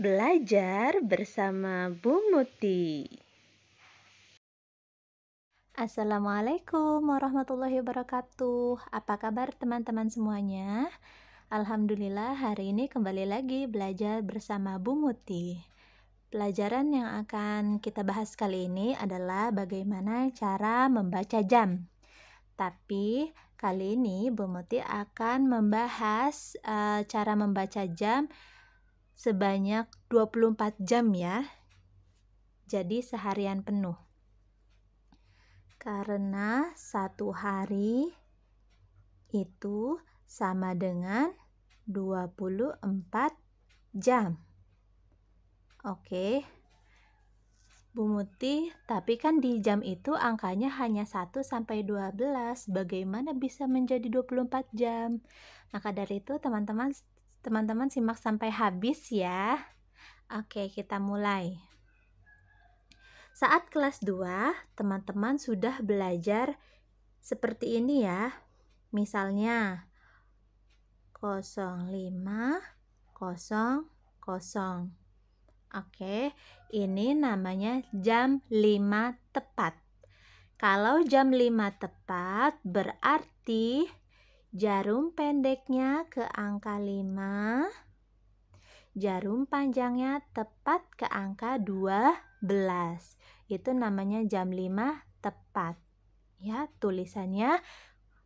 belajar bersama Bu Muti. Assalamualaikum warahmatullahi wabarakatuh. Apa kabar teman-teman semuanya? Alhamdulillah hari ini kembali lagi belajar bersama Bu Muti. Pelajaran yang akan kita bahas kali ini adalah bagaimana cara membaca jam. Tapi kali ini Bu Muti akan membahas uh, cara membaca jam sebanyak 24 jam ya. Jadi seharian penuh. Karena satu hari itu sama dengan 24 jam. Oke. Bu Muti, tapi kan di jam itu angkanya hanya 1 sampai 12. Bagaimana bisa menjadi 24 jam? Maka dari itu teman-teman Teman-teman simak sampai habis ya. Oke, kita mulai. Saat kelas 2, teman-teman sudah belajar seperti ini ya. Misalnya 05 00. Oke, ini namanya jam 5 tepat. Kalau jam 5 tepat berarti Jarum pendeknya ke angka 5. Jarum panjangnya tepat ke angka 12. Itu namanya jam 5 tepat. Ya, tulisannya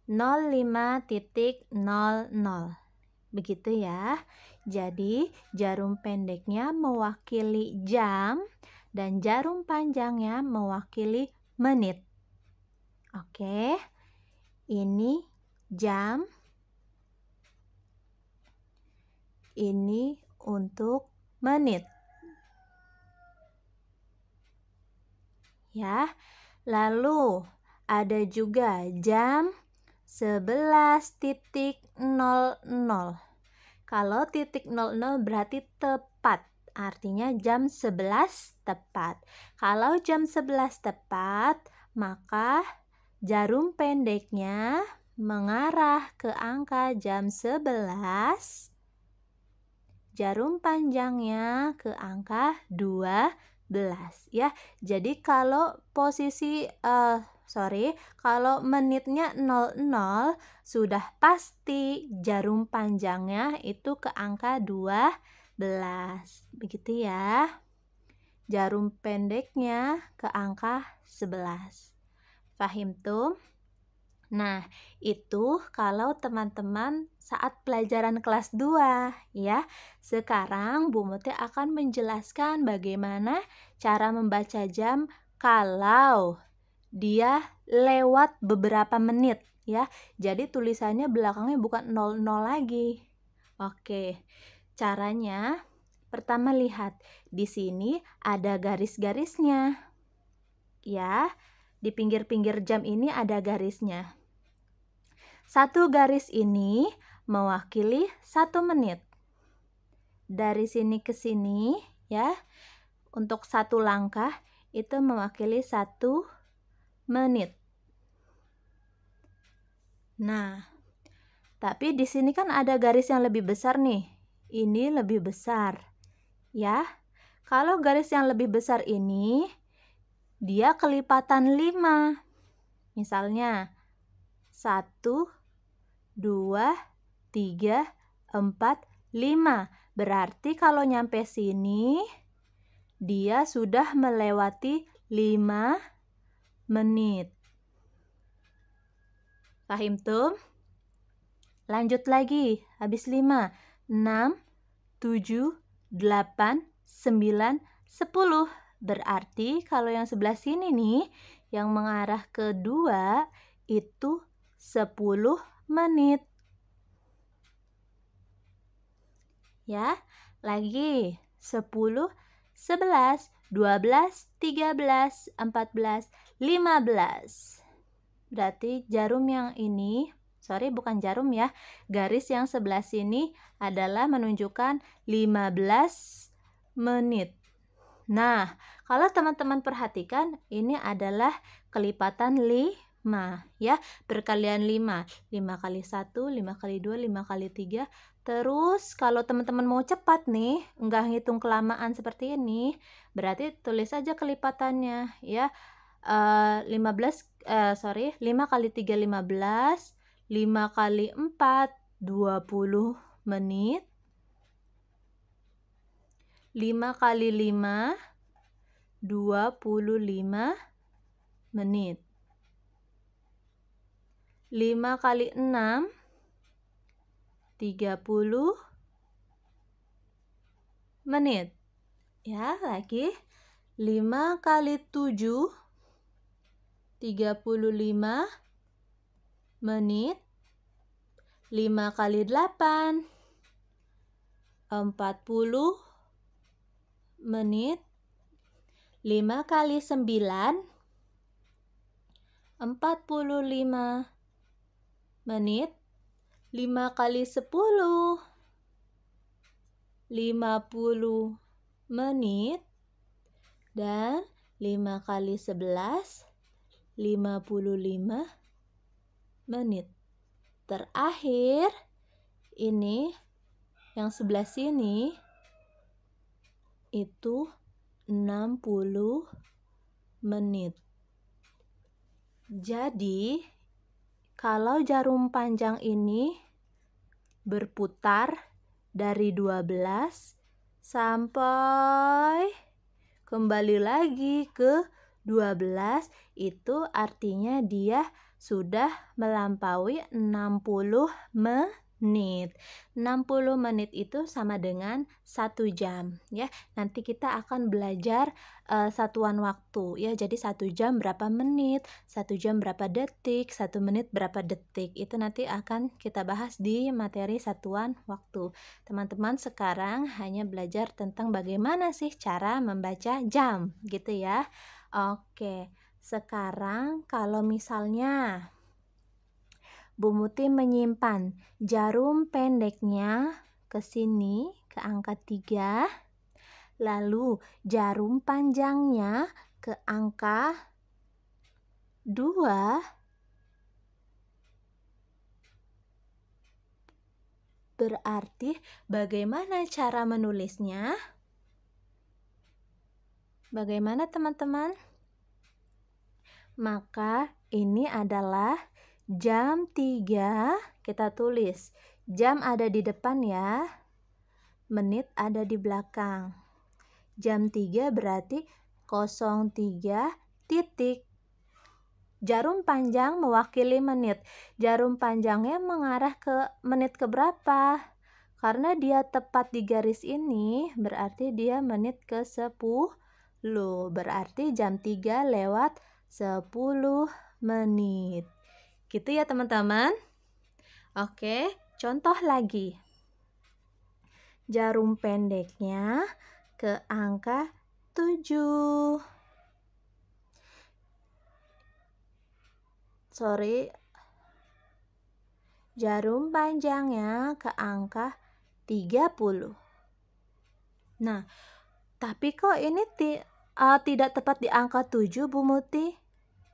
05.00. Begitu ya. Jadi, jarum pendeknya mewakili jam dan jarum panjangnya mewakili menit. Oke. Ini jam ini untuk menit. Ya. Lalu ada juga jam 11.00. Kalau titik 00 berarti tepat. Artinya jam 11 tepat. Kalau jam 11 tepat, maka jarum pendeknya mengarah ke angka jam 11 jarum panjangnya ke angka 12 ya. Jadi kalau posisi uh, sorry, kalau menitnya 00 sudah pasti jarum panjangnya itu ke angka 12. Begitu ya. Jarum pendeknya ke angka 11. Fahim tuh? Nah, itu kalau teman-teman saat pelajaran kelas 2 ya. Sekarang Bu Muti akan menjelaskan bagaimana cara membaca jam kalau dia lewat beberapa menit ya. Jadi tulisannya belakangnya bukan 00 lagi. Oke. Caranya pertama lihat di sini ada garis-garisnya. Ya, di pinggir-pinggir jam ini ada garisnya. Satu garis ini mewakili satu menit. Dari sini ke sini, ya, untuk satu langkah itu mewakili satu menit. Nah, tapi di sini kan ada garis yang lebih besar nih. Ini lebih besar. Ya. Kalau garis yang lebih besar ini dia kelipatan 5. Misalnya satu, dua, tiga, empat, lima. Berarti kalau nyampe sini, dia sudah melewati lima menit. Fahim tuh? Lanjut lagi, habis lima. Enam, tujuh, delapan, sembilan, sepuluh. Berarti kalau yang sebelah sini nih, yang mengarah ke dua, itu 10 menit. Ya, lagi 10, 11, 12, 13, 14, 15. Berarti jarum yang ini, sorry bukan jarum ya, garis yang sebelah sini adalah menunjukkan 15 menit. Nah, kalau teman-teman perhatikan, ini adalah kelipatan 5 ya. Perkalian 5 5 kali 1 5 kali 2 5 kali 3 terus kalau teman-teman mau cepat nih nggak ngitung kelamaan seperti ini berarti tulis saja kelipatannya ya. Uh, 15 uh, sorry 5 kali 3 15 5 kali 4 20 menit. 5 kali 5 25 menit 5 kali 6 30 menit. Ya lagi. 5 kali 7 35 menit. 5 kali 8 40 menit. 5 kali 9 45 menit? 5 kali 10 50 menit. Dan 5 kali 11 55 menit. Terakhir ini yang sebelah sini itu 60 menit. Jadi kalau jarum panjang ini berputar dari 12 sampai kembali lagi ke 12 itu artinya dia sudah melampaui 60 menit menit. 60 menit itu sama dengan satu jam ya. Nanti kita akan belajar uh, satuan waktu ya. Jadi satu jam berapa menit, satu jam berapa detik, satu menit berapa detik. Itu nanti akan kita bahas di materi satuan waktu. Teman-teman sekarang hanya belajar tentang bagaimana sih cara membaca jam gitu ya. Oke. Sekarang kalau misalnya Bu Muti menyimpan jarum pendeknya ke sini, ke angka 3. Lalu jarum panjangnya ke angka 2. Berarti bagaimana cara menulisnya? Bagaimana teman-teman? Maka ini adalah Jam 3 kita tulis. Jam ada di depan ya. Menit ada di belakang. Jam 3 berarti 03 titik. Jarum panjang mewakili menit. Jarum panjangnya mengarah ke menit ke berapa? Karena dia tepat di garis ini, berarti dia menit ke 10. Berarti jam 3 lewat 10 menit. Gitu ya teman-teman. Oke, contoh lagi. Jarum pendeknya ke angka 7. Sorry. Jarum panjangnya ke angka 30. Nah, tapi kok ini ti uh, tidak tepat di angka 7, Bu Muti?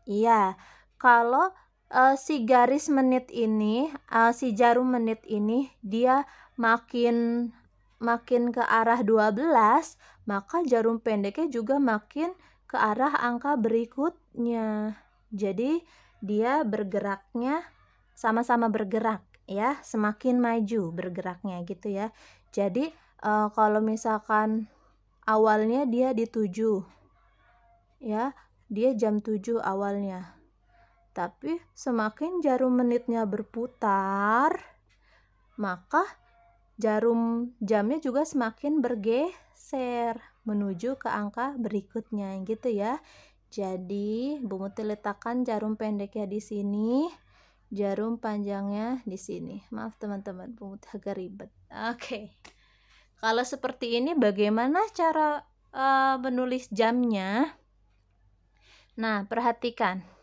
Iya, kalau uh, si garis menit ini, uh, si jarum menit ini dia makin makin ke arah 12, maka jarum pendeknya juga makin ke arah angka berikutnya. Jadi dia bergeraknya sama-sama bergerak ya, semakin maju bergeraknya gitu ya. Jadi uh, kalau misalkan awalnya dia di 7 ya, dia jam 7 awalnya tapi semakin jarum menitnya berputar, maka jarum jamnya juga semakin bergeser menuju ke angka berikutnya gitu ya. Jadi, Bu Muti letakkan jarum pendeknya di sini, jarum panjangnya di sini. Maaf teman-teman, Bu agak ribet. Oke. Kalau seperti ini bagaimana cara uh, menulis jamnya? Nah, perhatikan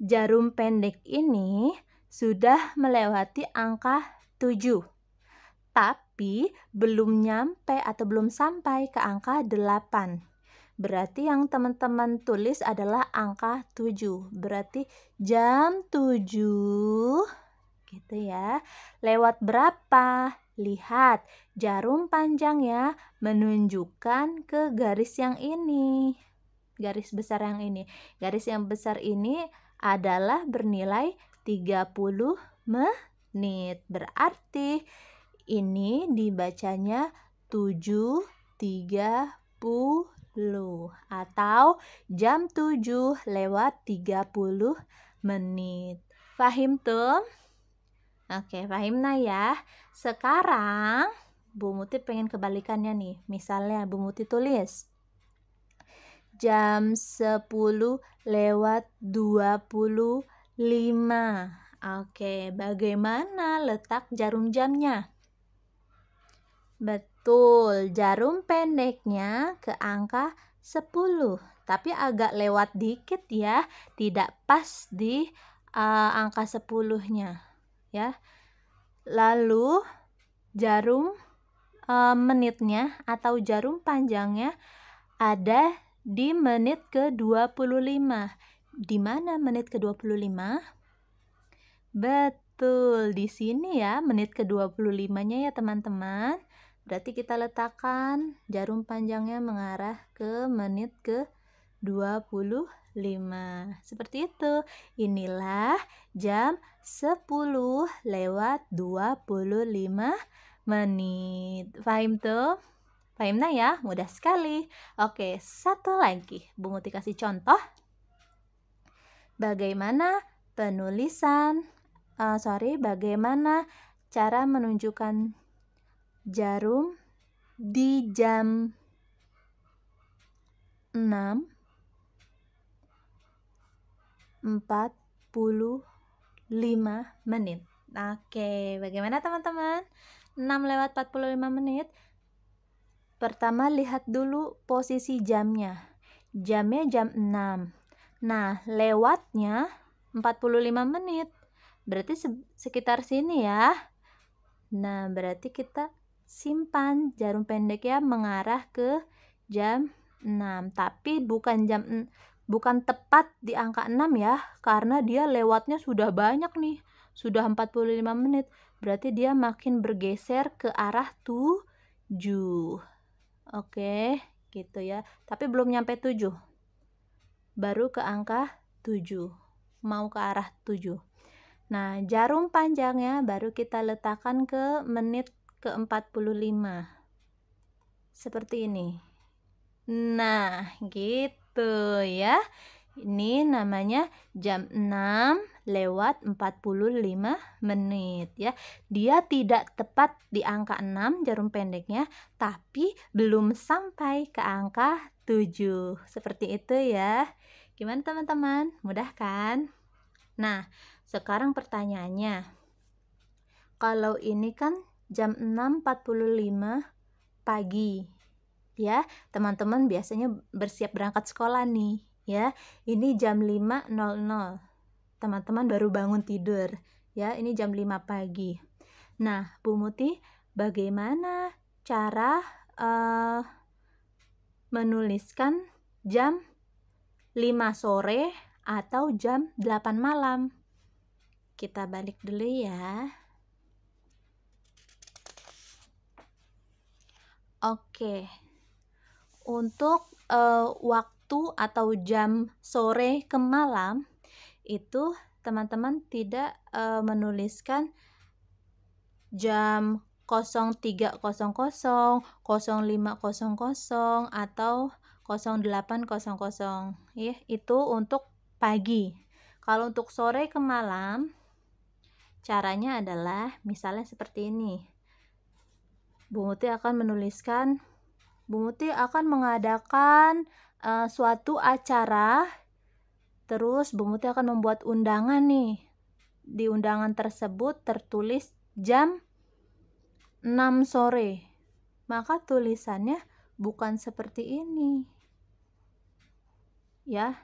jarum pendek ini sudah melewati angka 7. Tapi belum nyampe atau belum sampai ke angka 8. Berarti yang teman-teman tulis adalah angka 7. Berarti jam 7 gitu ya. Lewat berapa? Lihat, jarum panjangnya menunjukkan ke garis yang ini. Garis besar yang ini. Garis yang besar ini adalah bernilai 30 menit. Berarti ini dibacanya 7.30 atau jam 7 lewat 30 menit. Fahim tuh? Oke, fahim nah ya. Sekarang Bu Muti pengen kebalikannya nih. Misalnya Bu Muti tulis jam 10 lewat 25. Oke, bagaimana letak jarum jamnya? Betul, jarum pendeknya ke angka 10, tapi agak lewat dikit ya, tidak pas di uh, angka 10-nya ya. Lalu jarum uh, menitnya atau jarum panjangnya ada di menit ke-25. Di mana menit ke-25? Betul, di sini ya menit ke-25-nya ya teman-teman. Berarti kita letakkan jarum panjangnya mengarah ke menit ke 25. Seperti itu. Inilah jam 10 lewat 25 menit. Fahim tuh? Fahim nah ya? Mudah sekali. Oke, satu lagi. Bu Muti kasih contoh. Bagaimana penulisan, uh, sorry, bagaimana cara menunjukkan jarum di jam 6 45 menit. Oke, bagaimana teman-teman? 6 lewat 45 menit. Pertama lihat dulu posisi jamnya. Jamnya jam 6. Nah, lewatnya 45 menit. Berarti sekitar sini ya. Nah, berarti kita simpan jarum pendek ya mengarah ke jam 6 tapi bukan jam bukan tepat di angka 6 ya karena dia lewatnya sudah banyak nih sudah 45 menit berarti dia makin bergeser ke arah 7 oke gitu ya tapi belum nyampe 7 baru ke angka 7 mau ke arah 7 nah jarum panjangnya baru kita letakkan ke menit ke-45. Seperti ini. Nah, gitu ya. Ini namanya jam 6 lewat 45 menit ya. Dia tidak tepat di angka 6 jarum pendeknya, tapi belum sampai ke angka 7. Seperti itu ya. Gimana teman-teman? Mudah kan? Nah, sekarang pertanyaannya. Kalau ini kan jam 6.45 pagi ya teman-teman biasanya bersiap berangkat sekolah nih ya. Ini jam 5.00 teman-teman baru bangun tidur ya. Ini jam 5 pagi. Nah Bu Muti bagaimana cara uh, menuliskan jam 5 sore atau jam 8 malam? Kita balik dulu ya. Oke. Untuk uh, waktu atau jam sore ke malam itu teman-teman tidak uh, menuliskan jam 0300, 0500 atau 0800 ya. Itu untuk pagi. Kalau untuk sore ke malam caranya adalah misalnya seperti ini. Bu Muti akan menuliskan Bu Muti akan mengadakan uh, suatu acara terus Bu Muti akan membuat undangan nih di undangan tersebut tertulis jam 6 sore maka tulisannya bukan seperti ini ya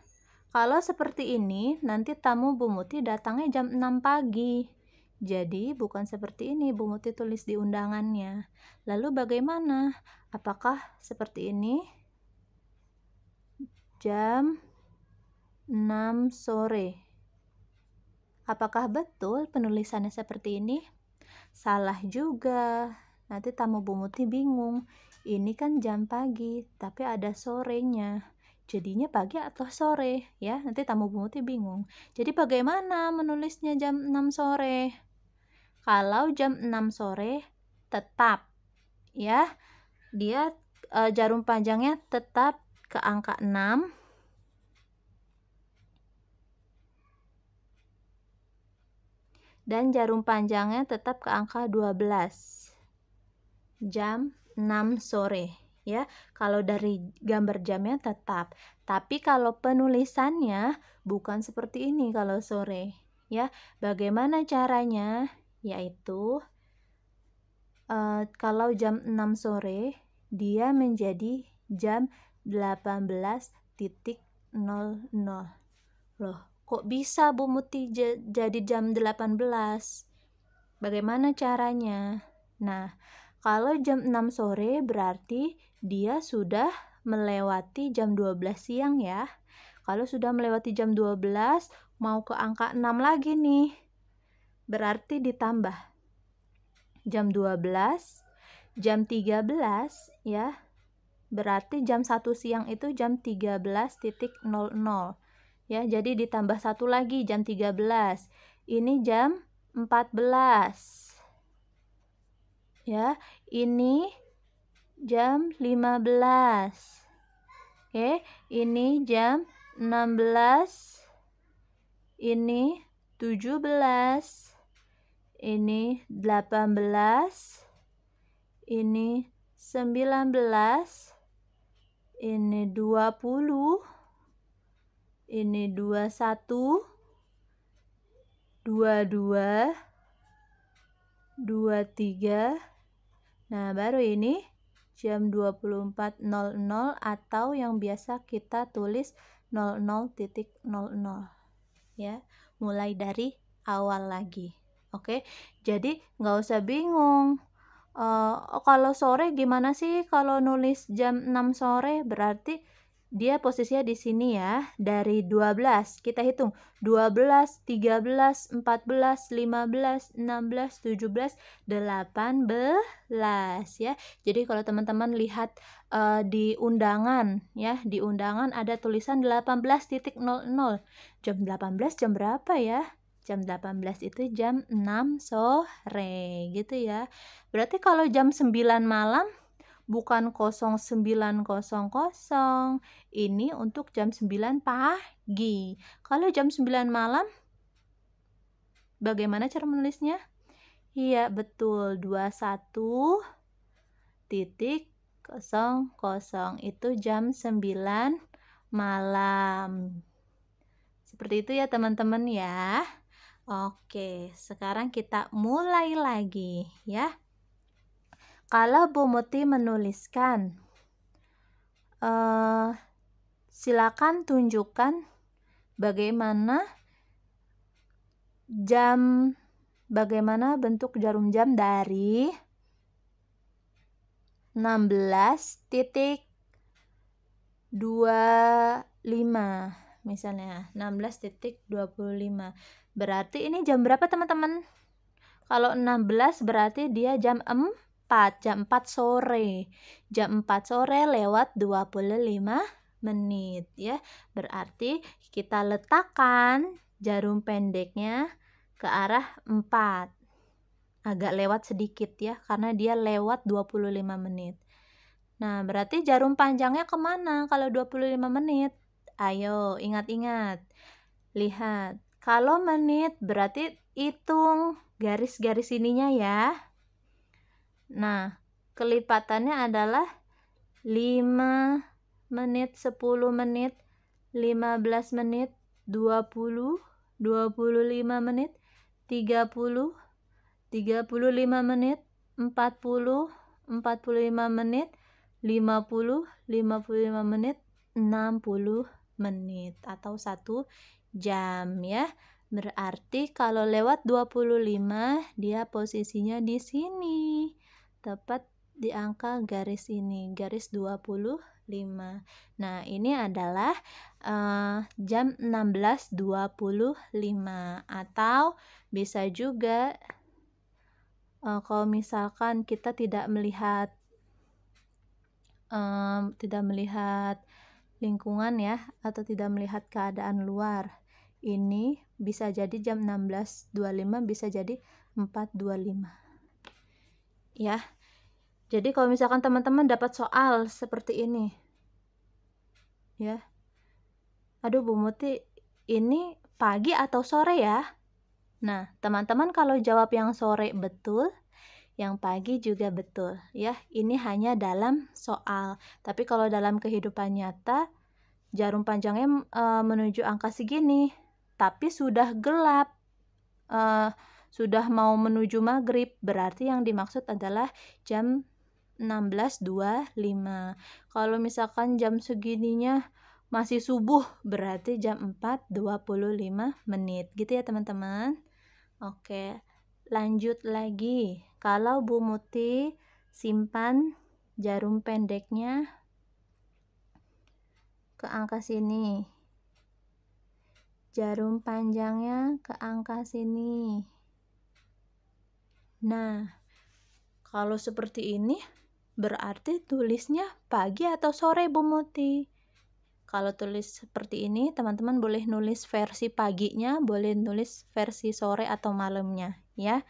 kalau seperti ini nanti tamu Bu Muti datangnya jam 6 pagi jadi, bukan seperti ini Bu Muti tulis di undangannya. Lalu bagaimana? Apakah seperti ini? Jam 6 sore. Apakah betul penulisannya seperti ini? Salah juga. Nanti tamu Bumuti bingung. Ini kan jam pagi, tapi ada sorenya. Jadinya pagi atau sore ya? Nanti tamu Bumuti bingung. Jadi bagaimana menulisnya jam 6 sore? Kalau jam 6 sore tetap ya. Dia e, jarum panjangnya tetap ke angka 6 dan jarum panjangnya tetap ke angka 12 jam 6 sore ya. Kalau dari gambar jamnya tetap. Tapi kalau penulisannya bukan seperti ini kalau sore ya. Bagaimana caranya? Yaitu uh, kalau jam 6 sore dia menjadi jam 18.00 loh Kok bisa Bu Muti jadi jam 18? Bagaimana caranya? Nah, kalau jam 6 sore berarti dia sudah melewati jam 12 siang ya. Kalau sudah melewati jam 12, mau ke angka 6 lagi nih. Berarti ditambah jam 12, jam 13 ya. Berarti jam 1 siang itu jam 13.00 ya jadi ditambah satu lagi jam 13 ini jam 14 ya ini jam 15 oke ini jam 16 ini 17 ini 18 ini 19 ini 20 ini 21 22 23 nah baru ini jam 24.00 atau yang biasa kita tulis 00.00 ya mulai dari awal lagi. Oke jadi nggak usah bingung uh, kalau sore gimana sih? Kalau nulis jam 6 sore berarti dia posisinya di sini ya dari 12 kita hitung 12 13 14 15 16 17 18 ya. Jadi kalau teman-teman lihat uh, di undangan ya di undangan ada tulisan 18.00 jam 18 jam berapa ya jam 18 itu jam 6 sore gitu ya. Berarti kalau jam 9 malam bukan 0900 ini untuk jam 9 pagi. Kalau jam 9 malam bagaimana cara menulisnya? Iya betul 21 titik 00 itu jam 9 malam. Seperti itu ya teman-teman ya Oke, sekarang kita mulai lagi ya. Kalau Bu Muti menuliskan, uh, silakan tunjukkan bagaimana jam, bagaimana bentuk jarum jam dari 16 titik 25 misalnya 16 titik 25 berarti ini jam berapa teman-teman kalau 16 berarti dia jam 4 4, jam 4 sore. Jam 4 sore lewat 25 menit ya. Berarti kita letakkan jarum pendeknya ke arah 4. Agak lewat sedikit ya, karena dia lewat 25 menit. Nah, berarti jarum panjangnya ke mana kalau 25 menit? Ayo, ingat-ingat. Lihat, kalau menit berarti hitung garis-garis ininya ya. Nah, kelipatannya adalah 5 menit, 10 menit, 15 menit, 20, 25 menit, 30, 35 menit, 40, 45 menit, 50, 55 menit, 60 menit atau 1 jam ya. Berarti kalau lewat 25 dia posisinya di sini tepat di angka garis ini, garis 25. Nah, ini adalah uh, jam 16.25 atau bisa juga uh, kalau misalkan kita tidak melihat um, tidak melihat lingkungan ya atau tidak melihat keadaan luar ini bisa jadi jam 16.25 bisa jadi 4.25 ya jadi kalau misalkan teman-teman dapat soal seperti ini ya aduh Bu Muti ini pagi atau sore ya nah teman-teman kalau jawab yang sore betul yang pagi juga betul ya. Ini hanya dalam soal. Tapi kalau dalam kehidupan nyata jarum panjangnya e, menuju angka segini, tapi sudah gelap. E, sudah mau menuju maghrib, berarti yang dimaksud adalah jam 16.25. Kalau misalkan jam segininya masih subuh, berarti jam 4.25 menit. Gitu ya teman-teman. Oke, lanjut lagi. Kalau Bu Muti simpan jarum pendeknya ke angka sini. Jarum panjangnya ke angka sini. Nah, kalau seperti ini berarti tulisnya pagi atau sore Bu Muti. Kalau tulis seperti ini, teman-teman boleh nulis versi paginya, boleh nulis versi sore atau malamnya, ya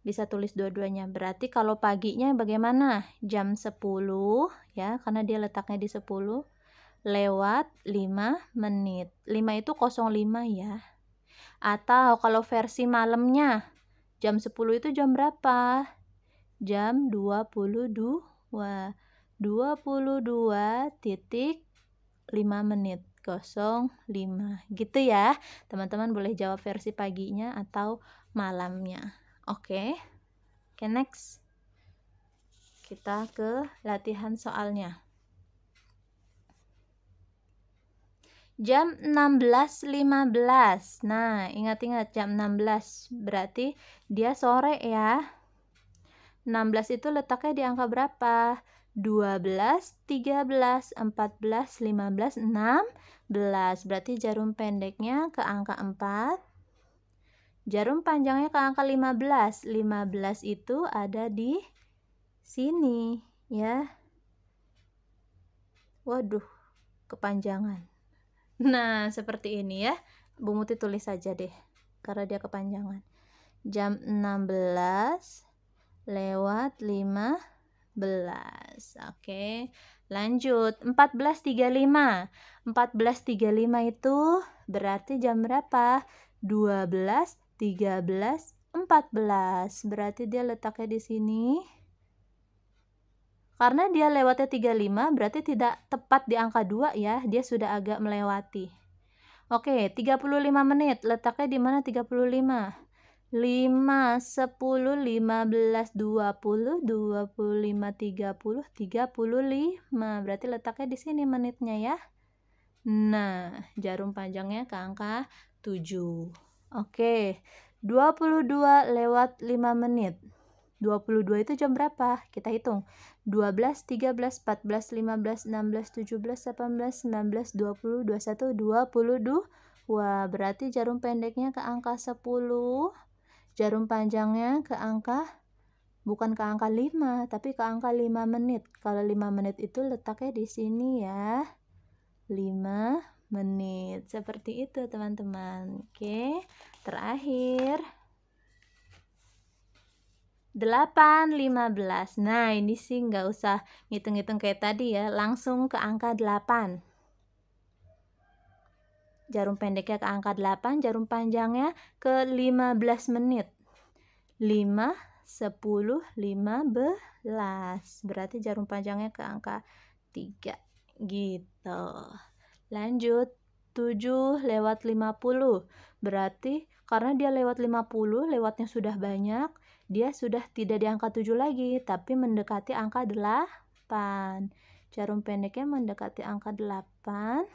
bisa tulis dua-duanya. Berarti kalau paginya bagaimana? Jam 10 ya, karena dia letaknya di 10 lewat 5 menit. 5 itu 05 ya. Atau kalau versi malamnya jam 10 itu jam berapa? Jam 22. 22 titik 5 menit 05 gitu ya teman-teman boleh jawab versi paginya atau malamnya Oke. Okay. Oke, okay, next. Kita ke latihan soalnya. Jam 16.15. Nah, ingat-ingat jam 16. Berarti dia sore ya. 16 itu letaknya di angka berapa? 12, 13, 14, 15, 16. Berarti jarum pendeknya ke angka 4 Jarum panjangnya ke angka 15. 15 itu ada di sini, ya. Waduh, kepanjangan. Nah, seperti ini ya. Bu Muti tulis saja deh, karena dia kepanjangan. Jam 16 lewat 15. Oke, lanjut. 14.35. 14.35 itu berarti jam berapa? 12 13, 14. Berarti dia letaknya di sini. Karena dia lewatnya 35, berarti tidak tepat di angka 2 ya. Dia sudah agak melewati. Oke, 35 menit. Letaknya di mana 35? 5, 10, 15, 20, 25, 30, 35. Berarti letaknya di sini menitnya ya. Nah, jarum panjangnya ke angka 7. Oke, 22 lewat 5 menit. 22 itu jam berapa? Kita hitung. 12, 13, 14, 15, 16, 17, 18, 19, 20, 21, 22. Wah, berarti jarum pendeknya ke angka 10. Jarum panjangnya ke angka bukan ke angka 5, tapi ke angka 5 menit. Kalau 5 menit itu letaknya di sini ya. 5 menit. Seperti itu teman-teman. Oke, terakhir. 8, 15. Nah, ini sih nggak usah ngitung-ngitung kayak tadi ya. Langsung ke angka 8. Jarum pendeknya ke angka 8, jarum panjangnya ke 15 menit. 5, 10, 15. Berarti jarum panjangnya ke angka 3. Gitu. Lanjut, 7 lewat 50. Berarti karena dia lewat 50, lewatnya sudah banyak, dia sudah tidak di angka 7 lagi, tapi mendekati angka 8. Jarum pendeknya mendekati angka 8.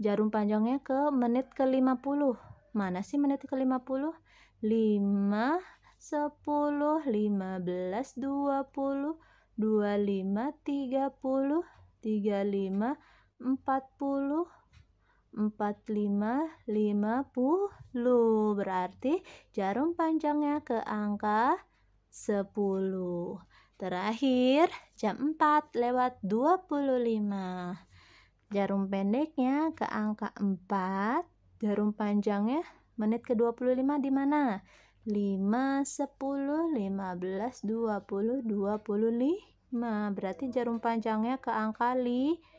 Jarum panjangnya ke menit ke 50. Mana sih menit ke 50? 5, sepuluh, lima belas, dua puluh, dua lima, tiga puluh, tiga lima, empat puluh, empat lima, lima puluh. Berarti jarum panjangnya ke angka sepuluh. Terakhir, jam 4 lewat 25. Jarum pendeknya ke angka 4, jarum panjangnya menit ke 25 di mana? 5, 10, 15, 20, 25. Berarti jarum panjangnya ke angka 5.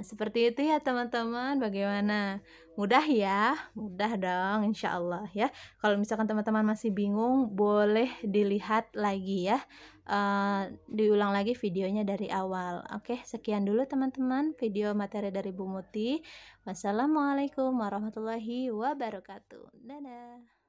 Seperti itu ya teman-teman. Bagaimana? Mudah ya? Mudah dong insya Allah ya. Kalau misalkan teman-teman masih bingung, boleh dilihat lagi ya. Uh, diulang lagi videonya dari awal. Oke, sekian dulu teman-teman video materi dari Bu Muti. Wassalamualaikum warahmatullahi wabarakatuh. Dadah.